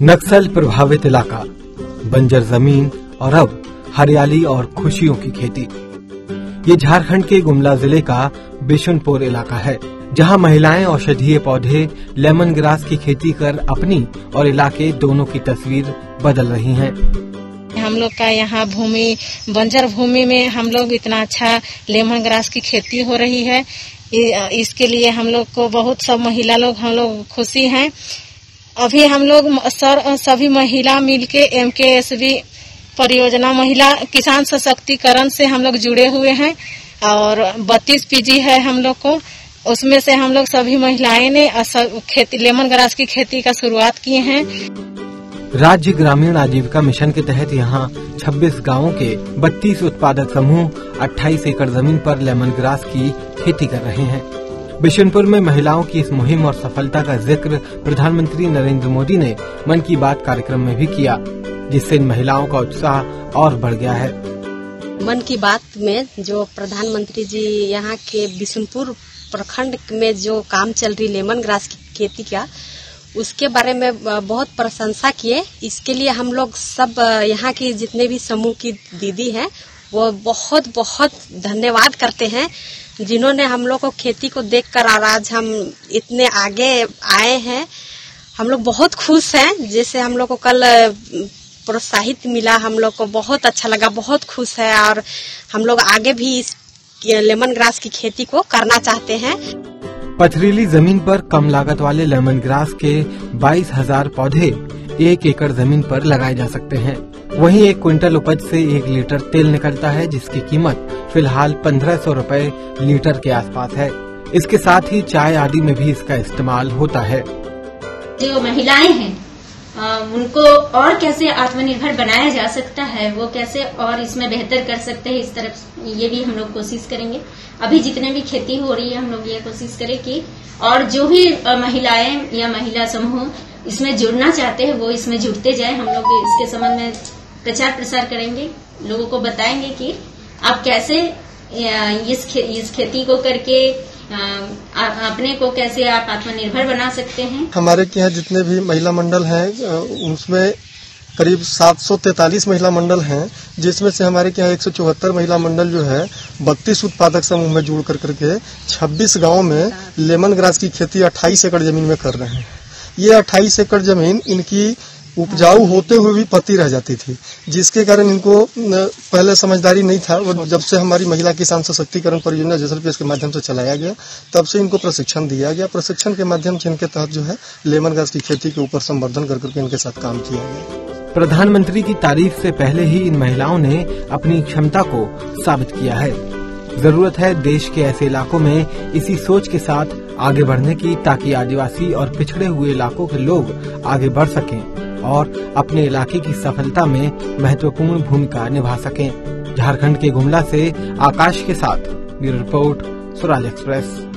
नक्सल प्रभावित इलाका, बंजर ज़मीन और अब हरियाली और खुशियों की खेती। ये झारखंड के गुमला ज़िले का बिशुनपुर इलाका है, जहाँ महिलाएँ औषधीय पौधे, लेमन ग्रास की खेती कर अपनी और इलाके दोनों की तस्वीर बदल रही हैं। हम लोग का यहाँ भूमि, बंजर भूमि में हम लोग इतना अच्छा लेमन ग्रास की खेती हो रही है। इसके लिए हम लोग को बहुत सब महिला लोग हम लोग खुशी हैं। अभी हम लोग सर, सभी महिला मिलके एम के एस बी परियोजना, महिला किसान सशक्तिकरण से हम लोग जुड़े हुए हैं और बत्तीस पीजी है हम लोग को। उसमें से हम लोग सभी महिलाएँ ने खेती, लेमन ग्रास की खेती का शुरुआत किए हैं। राज्य ग्रामीण आजीविका मिशन के तहत यहाँ 26 गाँवों के 32 उत्पादक समूह 28 एकड़ ज़मीन पर लेमन ग्रास की खेती कर रहे हैं। बिशनपुर में महिलाओं की इस मुहिम और सफलता का ज़िक्र प्रधानमंत्री नरेंद्र मोदी ने मन की बात कार्यक्रम में भी किया, जिससे इन महिलाओं का उत्साह और बढ़ गया है। मन की बात में जो प्रधानमंत्री जी यहाँ के बिशनपुर प्रखंड में जो काम चल रही, लेमन ग्रास की खेती का, उसके बारे में बहुत प्रशंसा किए। इसके लिए हम लोग सब यहाँ की जितने भी समूह की दीदी हैं, वो बहुत बहुत धन्यवाद करते हैं। जिन्होंने हम लोग को खेती को देखकर और आज हम इतने आगे आए हैं, हम लोग बहुत खुश हैं। जैसे हम लोग को कल प्रोत्साहित मिला, हम लोग को बहुत अच्छा लगा, बहुत खुश है और हम लोग आगे भी इस लेमन ग्रास की खेती को करना चाहते हैं। पथरीली ज़मीन पर कम लागत वाले लेमन ग्रास के बाईस हज़ार पौधे एक एकड़ ज़मीन पर लगाए जा सकते हैं। वहीं एक क्विंटल उपज से एक लीटर तेल निकलता है, जिसकी कीमत फ़िलहाल पंद्रह सौ रूपए लीटर के आसपास है। इसके साथ ही चाय आदि में भी इसका इस्तेमाल होता है। जो महिलाएँ हैं उनको और कैसे आत्मनिर्भर बनाया जा सकता है, वो कैसे और इसमें बेहतर कर सकते हैं, इस तरफ़ ये भी हम लोग कोशिश करेंगे। अभी जितने भी खेती हो रही है, हम लोग ये कोशिश करें कि और जो भी महिलाएँ या महिला समूह इसमें जुड़ना चाहते हैं, वो इसमें जुड़ते जाए। हम लोग इसके संबंध में प्रचार प्रसार करेंगे लोगों को बताएँगे कि आप कैसे इस खे, इस खेती को करके अपने को कैसे आप आत्मनिर्भर बना सकते हैं। हमारे यहाँ जितने भी महिला मंडल हैं उसमें करीब 743 महिला मंडल हैं जिसमें से हमारे यहाँ एक सौ चौहत्तर महिला मंडल जो है बत्तीस उत्पादक समूह में जुड़ कर करके 26 गाँव में लेमन ग्रास की खेती 28 एकड़ ज़मीन में कर रहे हैं। ये 28 एकड़ ज़मीन इनकी उपजाऊ होते हुए भी पति रह जाती थी, जिसके कारण इनको पहले समझदारी नहीं था। और जब से हमारी महिला किसान सशक्तिकरण परियोजना जैसलमेर के माध्यम से चलाया गया, तब से इनको प्रशिक्षण दिया गया। प्रशिक्षण के माध्यम से इनके तहत जो है, लेमन घास की खेती के ऊपर संवर्धन कर करके इनके साथ काम किया गया। प्रधानमंत्री की तारीफ़ से पहले ही इन महिलाओं ने अपनी क्षमता को साबित किया है। ज़रूरत है देश के ऐसे इलाकों में इसी सोच के साथ आगे बढ़ने की, ताकि आदिवासी और पिछड़े हुए इलाकों के लोग आगे बढ़ सकें। और अपने इलाके की सफलता में महत्वपूर्ण भूमिका निभा सकें। झारखंड के गुमला से आकाश के साथ ब्यूरो रिपोर्ट, सुराल एक्सप्रेस।